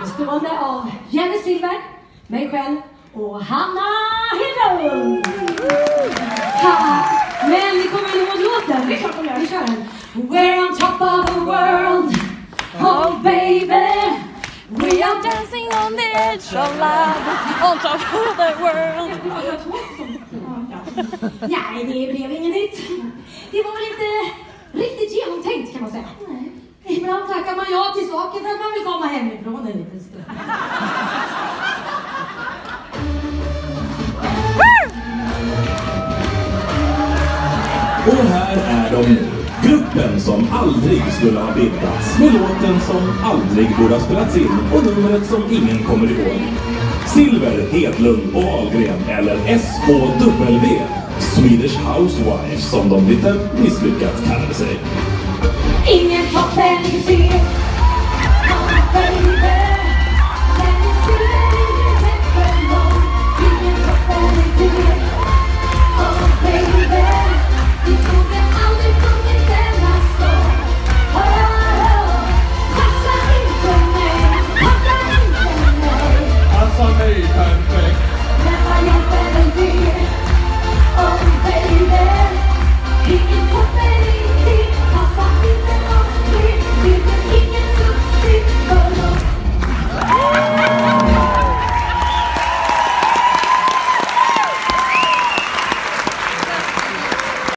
bestående av Jenny Silver, mig själv och Hanna Hedlund. Men ni kommer ihåg låten? Det är klart. Vi kör den. We're on top of the world, oh baby. We are Dancing on the edge of love, on top of the world. Nej, det blev inget nytt. Det var väl inte riktigt genomtänkt kan man säga. Tackar man ja till saker för att man vill komma hemifrån en liten stund. Och här är de nu. Gruppen som aldrig skulle ha bildats. Med låten som aldrig borde ha spelats in och numret som ingen kommer ihåg. Silver, Hedlund och Ahlgren eller SHW. Swedish Housewives som de lite misslyckat kallades. faith and